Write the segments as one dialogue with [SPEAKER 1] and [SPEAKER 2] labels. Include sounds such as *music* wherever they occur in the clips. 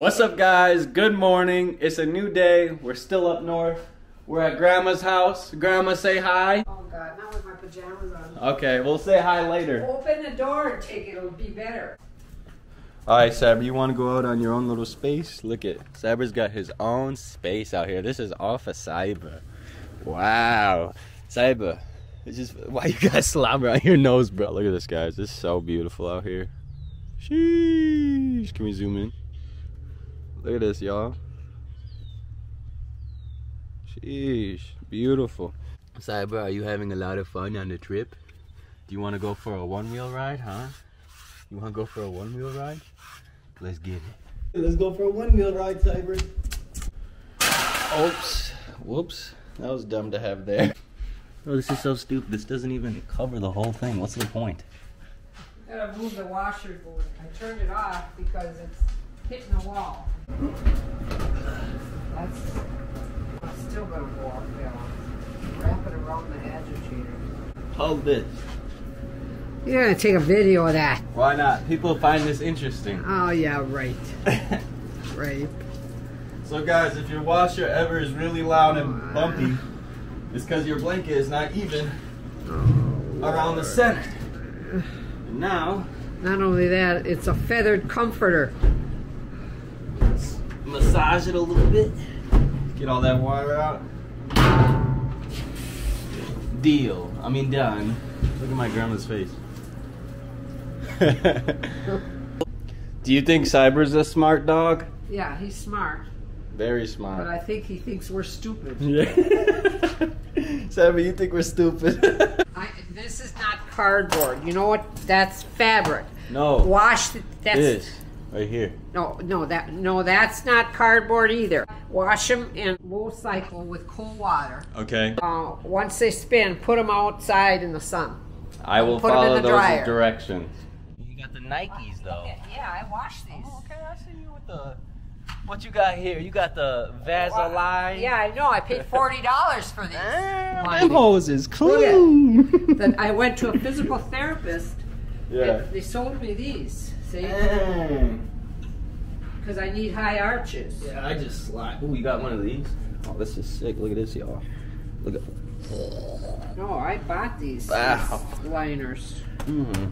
[SPEAKER 1] What's up, guys? Good morning. It's a new day. We're still up north. We're at Grandma's house. Grandma, say hi.
[SPEAKER 2] Oh God, not with my pajamas on.
[SPEAKER 1] Okay, we'll say hi later.
[SPEAKER 2] Open the door and take it, it'll be better.
[SPEAKER 1] All right, Cyber, you want to go out on your own little space? Look at Cyber's got his own space out here. This is off of Cyber. Wow, Cyber. It's just why you got *laughs* slobber on your nose, bro. Look at this, guys. This is so beautiful out here. Sheesh. Can we zoom in? Look at this, y'all. Sheesh, beautiful. Cyber, are you having a lot of fun on the trip? Do you want to go for a one-wheel ride, huh? You want to go for a one-wheel ride? Let's get it. Let's go for a one-wheel ride, Cyber. Oops. Whoops. That was dumb to have there. Oh, this is so stupid. This doesn't even cover the whole thing. What's the point?
[SPEAKER 2] Gotta move the washer board. I turned it off because it's hitting the wall. That's, I'm still gonna go off balance. Wrap it around the agitator.
[SPEAKER 1] Hold this.
[SPEAKER 2] You're gonna take a video of that.
[SPEAKER 1] Why not? People find this interesting.
[SPEAKER 2] Oh yeah, right. *laughs* Right.
[SPEAKER 1] so guys, if your washer ever is really loud and oh, bumpy, it's because your blanket is not even oh, around the center. And now,
[SPEAKER 2] Not only that, it's a feathered comforter.
[SPEAKER 1] Massage it a little bit. Get all that water out. Deal. I mean done. Look at my grandma's face. *laughs* Do you think Cyber's a smart dog?
[SPEAKER 2] Yeah, he's smart,
[SPEAKER 1] Very smart. but.
[SPEAKER 2] I think he thinks we're stupid. *laughs*
[SPEAKER 1] Yeah. Cyber, you think we're stupid?
[SPEAKER 2] I, this is not cardboard. You know what? That's fabric.
[SPEAKER 1] no.
[SPEAKER 2] Wash. th- That's
[SPEAKER 1] This. Right here.
[SPEAKER 2] no, no. That no. That's not cardboard either. Wash them in low cycle with cold water.
[SPEAKER 1] Okay.
[SPEAKER 2] Uh, once they spin, put them outside in the sun.
[SPEAKER 1] I will
[SPEAKER 2] Put 'em in
[SPEAKER 1] follow
[SPEAKER 2] the
[SPEAKER 1] those
[SPEAKER 2] dryer.
[SPEAKER 1] directions. You got the Nikes though.
[SPEAKER 2] Yeah, I washed these.
[SPEAKER 1] Oh, okay, I see you with the. What you got here? You got the Vaseline.
[SPEAKER 2] Yeah, I know. I paid forty dollars for these.
[SPEAKER 1] Ah,
[SPEAKER 2] Mine.
[SPEAKER 1] them hoes is
[SPEAKER 2] Look at-
[SPEAKER 1] clean.
[SPEAKER 2] Then I went to a physical therapist.
[SPEAKER 1] yeah.
[SPEAKER 2] And they sold me these. See,
[SPEAKER 1] Dang.
[SPEAKER 2] because I need high arches.
[SPEAKER 1] Yeah, I just slide. Ooh, you got one of these? Oh, this is sick. Look at this, y'all. Look at.
[SPEAKER 2] No, I bought these,
[SPEAKER 1] Wow.
[SPEAKER 2] these liners.
[SPEAKER 1] Mm.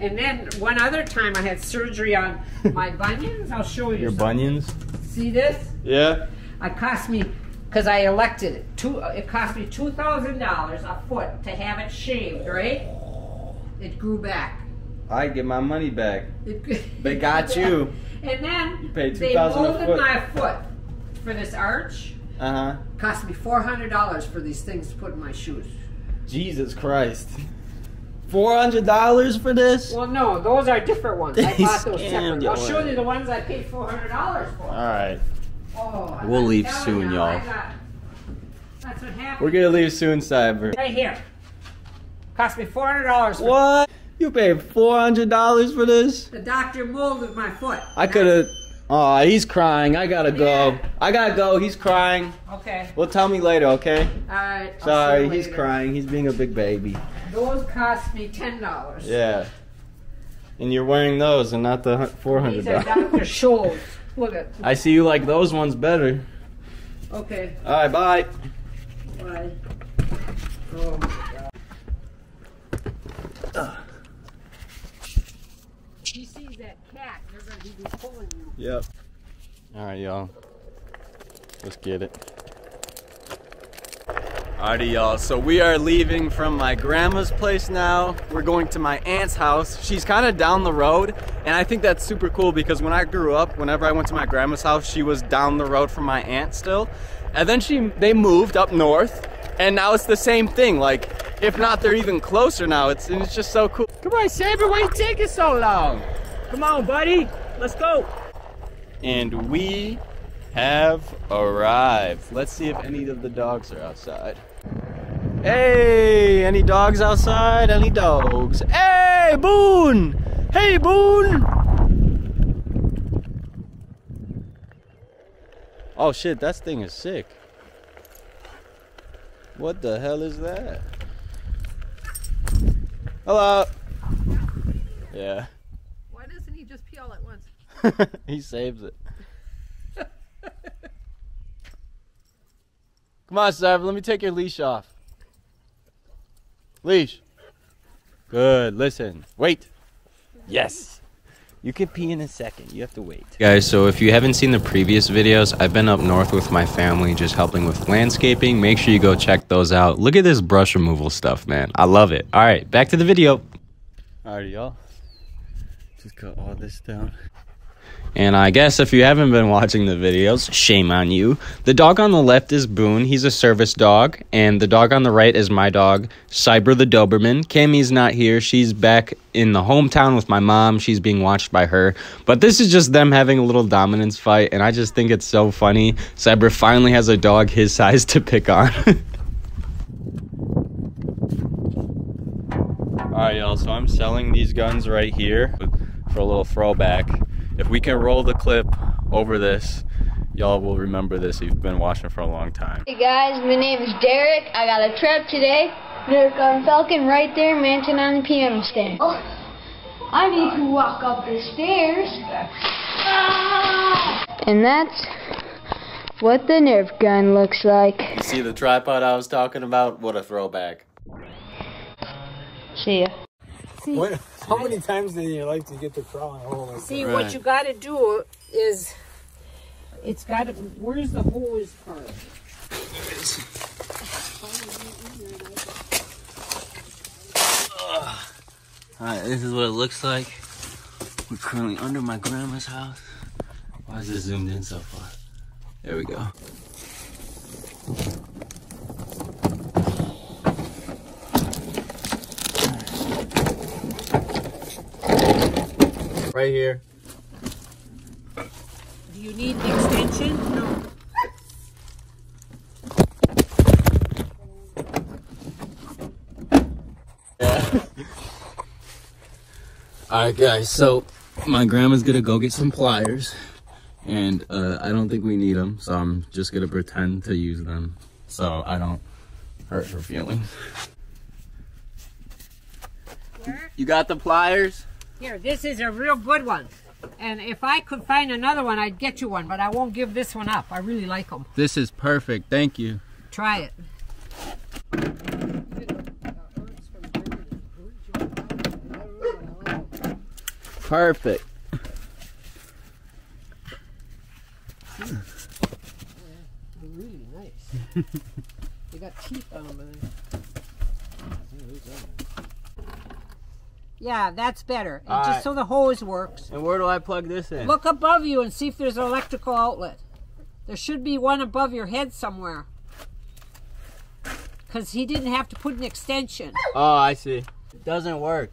[SPEAKER 2] And then one other time I had surgery on *laughs* my bunions. I'll show you.
[SPEAKER 1] Your
[SPEAKER 2] something.
[SPEAKER 1] bunions?
[SPEAKER 2] See this?
[SPEAKER 1] Yeah.
[SPEAKER 2] It cost me because I elected it. Two. It cost me two thousand dollars a foot to have it shaved. Right? It grew back.
[SPEAKER 1] I get my money back. *laughs* They got you.
[SPEAKER 2] And then
[SPEAKER 1] You paid
[SPEAKER 2] they
[SPEAKER 1] $2,000
[SPEAKER 2] molded
[SPEAKER 1] foot.
[SPEAKER 2] my foot for this arch.
[SPEAKER 1] Uh huh.
[SPEAKER 2] Cost me four hundred dollars for these things to put in my shoes.
[SPEAKER 1] Jesus Christ. Four hundred dollars for this?
[SPEAKER 2] Well, no, those are different ones. I bought those
[SPEAKER 1] scammed
[SPEAKER 2] separate.
[SPEAKER 1] your
[SPEAKER 2] I'll show you the ones I paid four hundred dollars for.
[SPEAKER 1] All right.
[SPEAKER 2] Oh,
[SPEAKER 1] We'll leave soon,
[SPEAKER 2] you,
[SPEAKER 1] y'all.
[SPEAKER 2] That's what happened.
[SPEAKER 1] We're gonna leave soon, Cyber.
[SPEAKER 2] right here. Cost me four hundred dollars.
[SPEAKER 1] What? You paid four hundred dollars for this?
[SPEAKER 2] The doctor molded my foot.
[SPEAKER 1] I could have. Oh, he's crying. I gotta go.
[SPEAKER 2] Yeah.
[SPEAKER 1] I gotta go. He's crying.
[SPEAKER 2] Okay.
[SPEAKER 1] Well, tell me later, okay?
[SPEAKER 2] All right.
[SPEAKER 1] Sorry, he's
[SPEAKER 2] later.
[SPEAKER 1] crying. He's being a big baby.
[SPEAKER 2] Those cost me ten dollars.
[SPEAKER 1] Yeah. And you're wearing those and not the four hundred dollars.
[SPEAKER 2] These are Dr. Scholl's. *laughs* Look at.
[SPEAKER 1] I see you like those ones better.
[SPEAKER 2] Okay.
[SPEAKER 1] All right, bye.
[SPEAKER 2] Bye. Oh my god. He sees that cat, they're gonna be pulling you.
[SPEAKER 1] Yep. All right, y'all. Let's get it. Alrighty, y'all. So we are leaving from my grandma's place now. We're going to my aunt's house. She's kind of down the road, and I think that's super cool because when I grew up, whenever I went to my grandma's house, she was down the road from my aunt still. And then she they moved up north, and now it's the same thing. Like, if not, they're even closer now. It's it's just so cool. Come on, Cyber, why you taking so long? Come on, buddy. Let's go. And we have arrived. Let's see if any of the dogs are outside. Hey, any dogs outside? Any dogs? Hey, Boone! Hey, Boone! Oh shit, that thing is sick. What the hell is that? Hello. Yeah. *laughs*
[SPEAKER 2] he
[SPEAKER 1] saves it. *laughs*
[SPEAKER 3] Come on, Sarv, let me take your leash off. Leash. Good, listen. Wait. Yes. You can pee in a second. You have to wait.
[SPEAKER 1] Guys, so if you haven't seen the previous videos, I've been up north with my family just helping with landscaping. Make sure you go check those out. Look at this brush removal stuff, man. I love it. All right, back to the video.
[SPEAKER 3] All right, y'all. Just cut all this down.
[SPEAKER 1] And I guess if you haven't been watching the videos, shame on you. The dog on the left is Boone. He's a service dog. And the dog on the right is my dog, Cyber the Doberman. Kami's not here. She's back in the hometown with my mom. She's being watched by her. But this is just them having a little dominance fight. And I just think it's so funny. Cyber finally has a dog his size to pick on. *laughs*
[SPEAKER 3] Alright, y'all. So I'm selling these guns right here for a little throwback. If we can roll the clip over this, y'all will remember this if you've been watching for a long time.
[SPEAKER 4] Hey guys, my name is Derek. I got a trip today. Derek on Falcon right there, mansion on the piano stand. Oh, I need to walk up the stairs. Ah! And that's what the Nerf gun looks like.
[SPEAKER 3] You see the tripod I was talking about? What a throwback.
[SPEAKER 4] See ya.
[SPEAKER 5] What, how many times in your life do you get to crawl in a hole like
[SPEAKER 2] See,
[SPEAKER 3] Right.
[SPEAKER 2] what you gotta do is, it's gotta, where's the hose part?
[SPEAKER 1] Alright, this is what it looks like. We're currently under my grandma's house. Why is it zoomed in so far? There we go.
[SPEAKER 3] Right here.
[SPEAKER 2] Do you need an extension? No.
[SPEAKER 1] Alright guys, so my grandma's gonna go get some pliers and uh, I don't think we need them, so I'm just gonna pretend to use them so I don't hurt her feelings.
[SPEAKER 3] You got the pliers?
[SPEAKER 2] Here, this is a real good one. And if I could find another one, I'd get you one, but I won't give this one up. I really like them.
[SPEAKER 3] This is perfect. Thank you.
[SPEAKER 2] Try it.
[SPEAKER 3] Perfect.
[SPEAKER 2] Really nice. *laughs* they got teeth on them. Yeah, that's better. And
[SPEAKER 3] All
[SPEAKER 2] just
[SPEAKER 3] right.
[SPEAKER 2] so the hose works.
[SPEAKER 3] And where do I plug this in?
[SPEAKER 2] Look above you and see if there's an electrical outlet. There should be one above your head somewhere. Because he didn't have to put an extension.
[SPEAKER 3] Oh, I see. It doesn't work.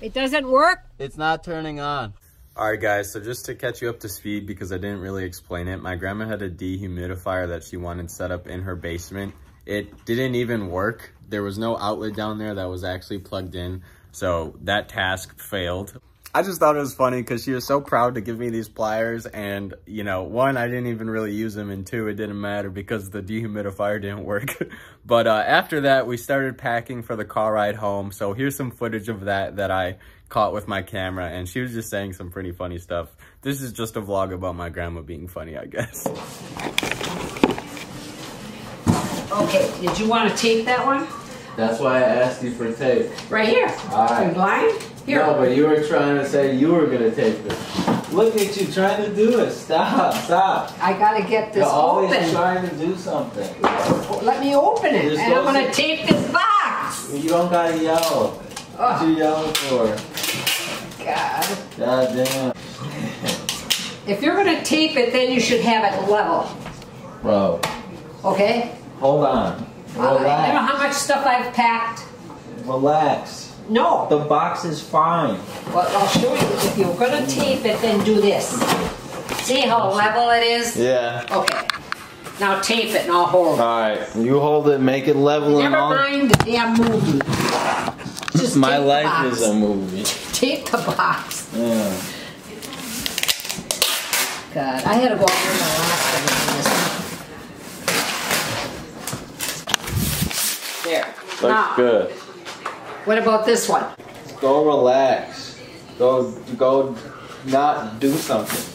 [SPEAKER 2] It doesn't work?
[SPEAKER 3] It's not turning on.
[SPEAKER 1] Alright guys, so just to catch you up to speed because I didn't really explain it, my grandma had a dehumidifier that she wanted set up in her basement. It didn't even work. There was no outlet down there that was actually plugged in, so that task failed. I just thought it was funny because she was so proud to give me these pliers and, you know, one, I didn't even really use them and two, it didn't matter because the dehumidifier didn't work. *laughs* but uh, after that, we started packing for the car ride home. So here's some footage of that that I caught with my camera and she was just saying some pretty funny stuff. This is just a vlog about my grandma being funny, I guess.
[SPEAKER 2] Okay, did you want to tape that one?
[SPEAKER 3] That's why I asked you for tape.
[SPEAKER 2] Right here.
[SPEAKER 3] All right.
[SPEAKER 2] You blind? Here.
[SPEAKER 3] No, but you were trying to say you were gonna tape it. Look at you trying to do it. Stop, stop.
[SPEAKER 2] I gotta get this
[SPEAKER 3] You're always
[SPEAKER 2] open.
[SPEAKER 3] trying to do something.
[SPEAKER 2] Let me open it,
[SPEAKER 3] Just
[SPEAKER 2] and I'm gonna
[SPEAKER 3] sit-
[SPEAKER 2] tape this box.
[SPEAKER 3] You don't gotta yell. What
[SPEAKER 2] Oh,
[SPEAKER 3] you yelling for?
[SPEAKER 2] God.
[SPEAKER 3] God damn.
[SPEAKER 2] If you're gonna tape it, then you should have it level.
[SPEAKER 3] Bro,
[SPEAKER 2] Okay?
[SPEAKER 3] hold on.
[SPEAKER 2] Uh, You know how much stuff I've packed?
[SPEAKER 3] Relax.
[SPEAKER 2] No.
[SPEAKER 3] The box is fine.
[SPEAKER 2] Well, I'll show you. If you're gonna tape it, then do this. See how level it is?
[SPEAKER 3] Yeah.
[SPEAKER 2] Okay. Now tape it and I'll hold it.
[SPEAKER 3] Alright, you hold it, make it level and
[SPEAKER 2] Never
[SPEAKER 3] all.
[SPEAKER 2] mind the damn movie. Just
[SPEAKER 3] My
[SPEAKER 2] tape the
[SPEAKER 3] life
[SPEAKER 2] box.
[SPEAKER 3] is a movie. *laughs*
[SPEAKER 2] Tape the box.
[SPEAKER 3] Yeah.
[SPEAKER 2] God, I had to go out here in Alaska to do this. There.
[SPEAKER 3] Looks
[SPEAKER 2] now,
[SPEAKER 3] good.
[SPEAKER 2] What about this one?
[SPEAKER 3] Go relax. Go, go, not do something.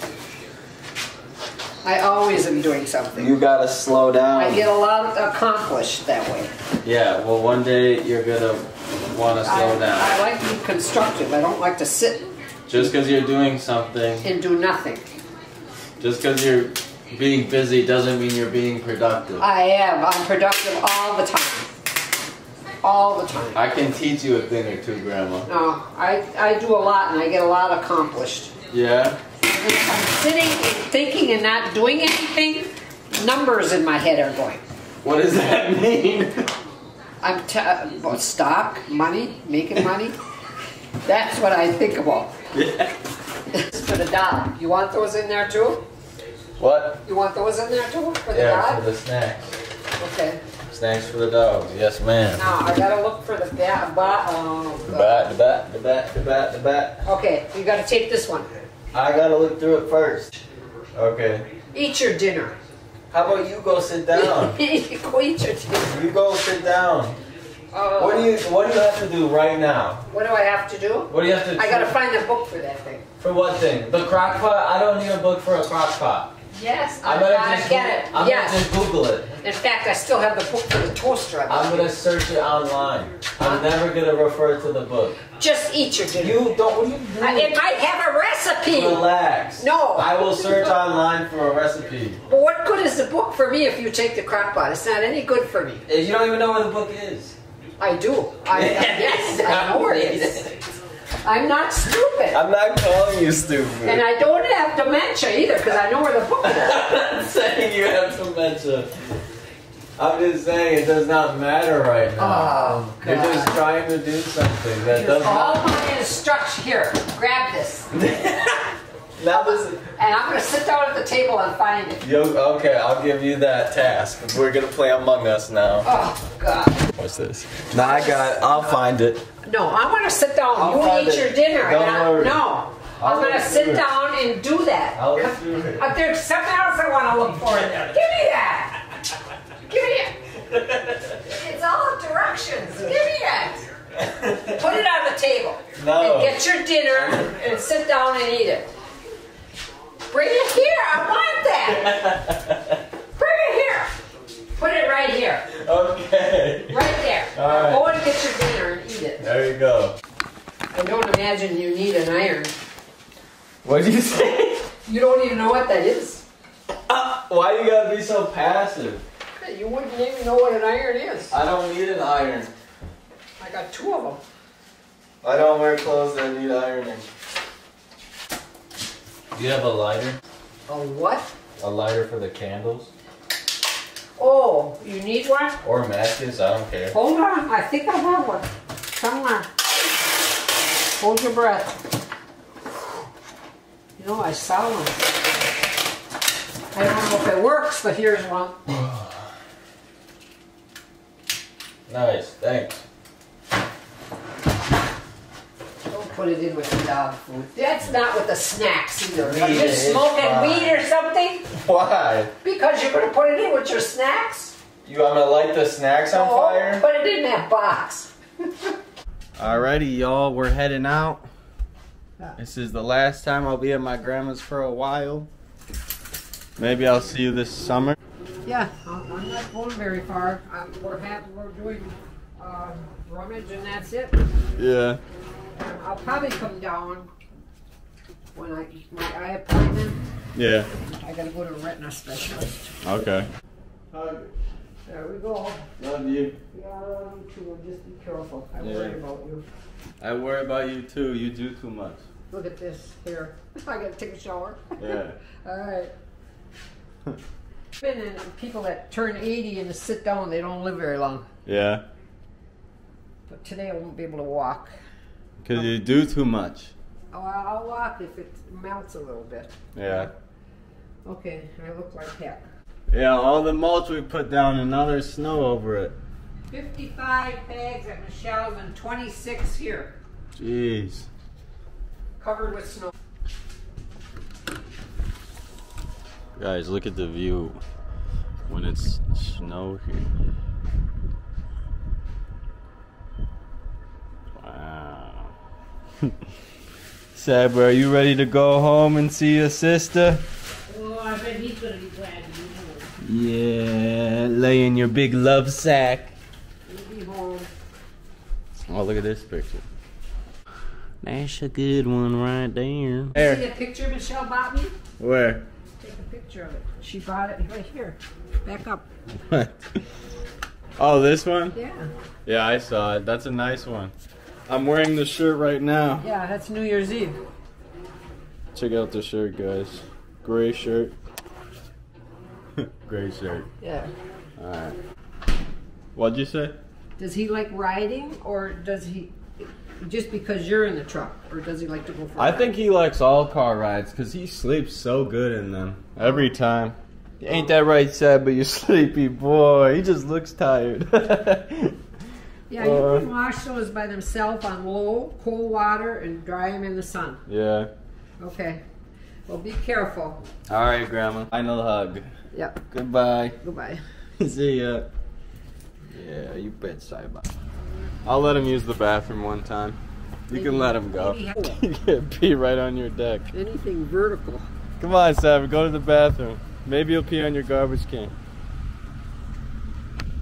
[SPEAKER 2] I always am doing something.
[SPEAKER 1] You gotta slow down.
[SPEAKER 2] I get a lot accomplished that way.
[SPEAKER 1] Yeah, well, one day you're gonna wanna slow
[SPEAKER 2] I,
[SPEAKER 1] down.
[SPEAKER 2] I like to be constructive. I don't like to sit
[SPEAKER 1] Just because you're doing something,
[SPEAKER 2] and do nothing.
[SPEAKER 1] just because you're being busy doesn't mean you're being productive.
[SPEAKER 2] I am. I'm productive all the time. All the time.
[SPEAKER 1] I can teach you a thing or two, Grandma.
[SPEAKER 2] No, I, I do a lot and I get a lot accomplished.
[SPEAKER 1] Yeah?
[SPEAKER 2] If I'm sitting and thinking and not doing anything, numbers in my head are going.
[SPEAKER 1] What does that *laughs* mean?
[SPEAKER 2] I'm t- uh, about stock, money, making money. That's what I think about.
[SPEAKER 1] yeah.
[SPEAKER 2] For the dog. You want those in there too?
[SPEAKER 1] What?
[SPEAKER 2] You want those in there too for the
[SPEAKER 1] Yeah, for the snacks.
[SPEAKER 2] Okay.
[SPEAKER 1] Snacks for the dogs. Yes, ma'am.
[SPEAKER 2] Now I gotta look for the bat. bat uh,
[SPEAKER 1] The bat, the bat, the bat, the bat, the bat.
[SPEAKER 2] Okay, you gotta take this one.
[SPEAKER 1] I gotta look through it first. Okay.
[SPEAKER 2] Eat your dinner.
[SPEAKER 1] How about you go sit down? *laughs*
[SPEAKER 2] Go eat your dinner.
[SPEAKER 1] you go sit down.
[SPEAKER 2] Uh,
[SPEAKER 1] What do you What do you have to do right now?
[SPEAKER 2] What do I have to do?
[SPEAKER 1] What do you have to? Do?
[SPEAKER 2] I gotta find a book for that thing.
[SPEAKER 1] For what thing? The crock pot? I don't need a book for a crock pot.
[SPEAKER 2] Yes,
[SPEAKER 1] I'm gonna just
[SPEAKER 2] get it.
[SPEAKER 1] I'm
[SPEAKER 2] yes.
[SPEAKER 1] gonna just Google it.
[SPEAKER 2] In fact, I still have the book for the toaster. I
[SPEAKER 1] I'm gonna search it online. I'm never gonna refer to the book.
[SPEAKER 2] Just eat your dinner.
[SPEAKER 1] You don't. What are you doing?
[SPEAKER 2] It might have a recipe.
[SPEAKER 1] Relax.
[SPEAKER 2] No.
[SPEAKER 1] I will search online for a recipe.
[SPEAKER 2] But what good is the book for me if you take the crock pot? It's not any good for me.
[SPEAKER 1] If You don't even know where the book is.
[SPEAKER 2] I do. I, yes, I know where it is. *laughs* I'm not stupid.
[SPEAKER 1] I'm not calling you stupid.
[SPEAKER 2] And I don't have dementia either because I know where the book is. *laughs*
[SPEAKER 1] I'm not saying you have dementia. I'm just saying it does not matter right now.
[SPEAKER 2] Oh,
[SPEAKER 1] You're just trying to do something that
[SPEAKER 2] Here's
[SPEAKER 1] does
[SPEAKER 2] all
[SPEAKER 1] not.
[SPEAKER 2] my instructions. Here, grab this. *laughs*
[SPEAKER 1] Now this is.
[SPEAKER 2] And I'm going to sit down at the table and find it.
[SPEAKER 1] Yo, okay, I'll give you that task. We're gonna play Among Us now.
[SPEAKER 2] Oh, God.
[SPEAKER 1] What's this? Nah, I got it. I'll find it.
[SPEAKER 2] No, I want to sit down.
[SPEAKER 1] I'll
[SPEAKER 2] you eat
[SPEAKER 1] it.
[SPEAKER 2] your dinner.
[SPEAKER 1] Don't
[SPEAKER 2] I-
[SPEAKER 1] worry.
[SPEAKER 2] No.
[SPEAKER 1] I'll
[SPEAKER 2] I'm going to sit down and do that.
[SPEAKER 1] I'll.
[SPEAKER 2] Uh, there's something else I want to look for in there. Give me that. Give me it. It's all directions. Give me that. Put it on the table.
[SPEAKER 1] No.
[SPEAKER 2] And get your dinner and sit down and eat it. Bring it here. I want that. Bring it here. Put it right here.
[SPEAKER 1] Okay.
[SPEAKER 2] Right there.
[SPEAKER 1] All right.
[SPEAKER 2] Go and get your dinner and eat it.
[SPEAKER 1] There you go.
[SPEAKER 2] I don't imagine you need an iron.
[SPEAKER 1] What did you say?
[SPEAKER 2] You don't even know what that is.
[SPEAKER 1] Uh, why you gotta be so passive?
[SPEAKER 2] You wouldn't even know what an iron is.
[SPEAKER 1] I don't need an iron.
[SPEAKER 2] I got two of them.
[SPEAKER 1] I don't wear clothes that need ironing. Do you have a lighter?
[SPEAKER 2] A what?
[SPEAKER 1] A lighter for the candles?
[SPEAKER 2] Oh, you need one?
[SPEAKER 1] Or matches? I don't care.
[SPEAKER 2] Hold on, I think I have one. Somewhere. Hold your breath. You know, I saw one. I don't know if it works, but here's one. *sighs*
[SPEAKER 1] Nice, thanks.
[SPEAKER 2] Don't put it in with the dog food. That's not with the snacks either. Are you smoking
[SPEAKER 1] fine.
[SPEAKER 2] weed or something?
[SPEAKER 1] Why?
[SPEAKER 2] Because you're gonna put it in with your snacks?
[SPEAKER 1] You want me to light the snacks on
[SPEAKER 2] Oh,
[SPEAKER 1] fire?
[SPEAKER 2] Put it in that box. *laughs*
[SPEAKER 3] Alrighty, y'all, we're heading out. This is the last time I'll be at my grandma's for a while. Maybe I'll see you this summer.
[SPEAKER 2] Yeah, I'm I'm not going very far. Um, we're happy, we're doing uh, rummage and that's it.
[SPEAKER 3] Yeah.
[SPEAKER 2] I'll probably come down when I my eye appointment.
[SPEAKER 3] Yeah.
[SPEAKER 2] I gotta go to a retina specialist.
[SPEAKER 3] Okay.
[SPEAKER 2] There we go.
[SPEAKER 3] Love you.
[SPEAKER 2] Yeah, I love you too. Just be careful. I
[SPEAKER 3] Yeah.
[SPEAKER 2] worry about you.
[SPEAKER 3] I worry about you too. You do too much.
[SPEAKER 2] Look at this here. *laughs* I gotta take a shower.
[SPEAKER 3] Yeah. *laughs*
[SPEAKER 2] All right. Been in people that turn 80 and sit down, they don't live very long.
[SPEAKER 3] Yeah.
[SPEAKER 2] But today I won't be able to walk.
[SPEAKER 3] Because you do too much.
[SPEAKER 2] Oh, I'll walk if it melts a little bit.
[SPEAKER 3] Yeah.
[SPEAKER 2] Okay, I look like heck.
[SPEAKER 3] Yeah, all the mulch we put down and now there's snow over it.
[SPEAKER 2] 55 bags at Michelle's and 26 here,
[SPEAKER 3] Jeez.
[SPEAKER 2] covered with snow.
[SPEAKER 3] Guys, look at the view when it's snow here. Wow. *laughs* Cyber, are you ready to go home and see your sister?
[SPEAKER 2] Oh, I bet he's gonna be glad to be home.
[SPEAKER 1] Yeah, lay in your big love sack.
[SPEAKER 2] He'll be home.
[SPEAKER 1] Oh, look at this picture. That's a good one right there.
[SPEAKER 2] See
[SPEAKER 1] There.
[SPEAKER 2] that picture Michelle bought me?
[SPEAKER 1] Where?
[SPEAKER 2] Take a picture of it. She bought it right here. Back up.
[SPEAKER 1] What? Oh, this one?
[SPEAKER 2] Yeah.
[SPEAKER 1] Yeah, I saw it. That's a nice one. I'm wearing the shirt right now.
[SPEAKER 2] Yeah, that's New Year's Eve.
[SPEAKER 1] Check out the shirt, guys. Gray shirt. *laughs* Gray shirt.
[SPEAKER 2] Yeah.
[SPEAKER 1] Alright. What'd you say?
[SPEAKER 2] Does he like riding or does he just because you're in the truck or does he like to go for a
[SPEAKER 1] I think he likes all car rides because he sleeps so good in them. Every time. Ain't that right, Sad? But you *laughs* sleepy boy. He just looks tired. *laughs*
[SPEAKER 2] Yeah, you
[SPEAKER 1] Uh,
[SPEAKER 2] can wash those by themselves on low, cold water and dry them in the sun.
[SPEAKER 1] yeah.
[SPEAKER 2] Okay. Well, be careful.
[SPEAKER 1] All right, Grandma. Final hug.
[SPEAKER 2] Yep.
[SPEAKER 1] Goodbye.
[SPEAKER 2] Goodbye. *laughs*
[SPEAKER 1] See ya. Yeah, you bet, Cyber. I'll let him use the bathroom one time. You can let him go. You can *laughs* pee right on your deck.
[SPEAKER 2] Anything vertical.
[SPEAKER 1] Come on, Savage, go to the bathroom. Maybe you'll pee on your garbage can.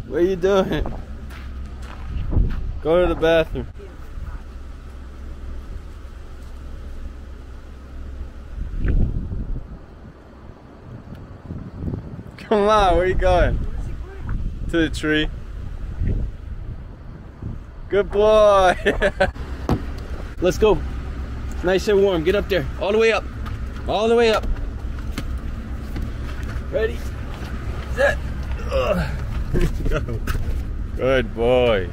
[SPEAKER 1] What are you doing? Go to the bathroom. Come on, where you going? To the tree. Good boy. *laughs* Let's go. Nice and warm. Get up there. All the way up. All the way up. Ready? Set. Go. *laughs* Good boy.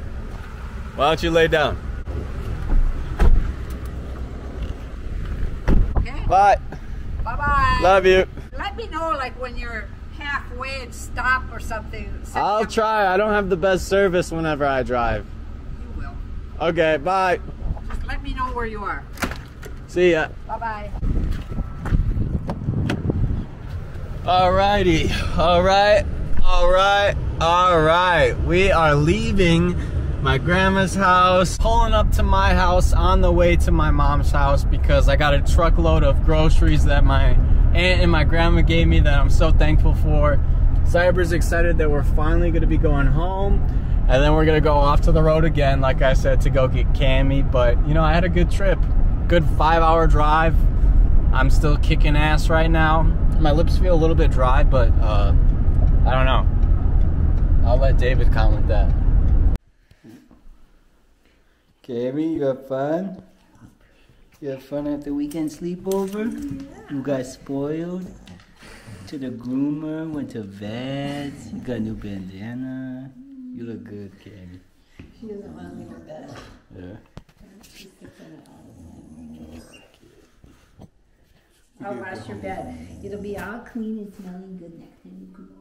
[SPEAKER 1] Why don't you lay down?
[SPEAKER 2] Okay.
[SPEAKER 1] Bye.
[SPEAKER 2] Bye bye.
[SPEAKER 1] Love you.
[SPEAKER 2] Let me know like when you're halfway and stop or something. Send
[SPEAKER 1] I'll try. I don't have the best service whenever I drive.
[SPEAKER 2] You will.
[SPEAKER 1] Okay, bye.
[SPEAKER 2] Just let me know where you are.
[SPEAKER 1] See ya.
[SPEAKER 2] Bye bye.
[SPEAKER 1] Alrighty. Alright. Alright. Alright. We are leaving my grandma's house, pulling up to my house on the way to my mom's house because I got a truckload of groceries that my aunt and my grandma gave me that I'm so thankful for. Cyber's excited that we're finally gonna be going home. And then we're gonna go off to the road again, like I said, to go get Kami. But you know, I had a good trip. Good five hour drive. I'm still kicking ass right now. My lips feel a little bit dry, but uh, I don't know. I'll let David comment that.
[SPEAKER 6] Carrie, you got fun? You had fun at the weekend sleepover? You got spoiled? To the groomer, went to vets, you got a new bandana. You look good, Carrie.
[SPEAKER 7] She doesn't want to leave her bed.
[SPEAKER 6] Yeah.
[SPEAKER 7] She sits in it. I'll wash your bed. It'll be all clean and smelling good next time you go.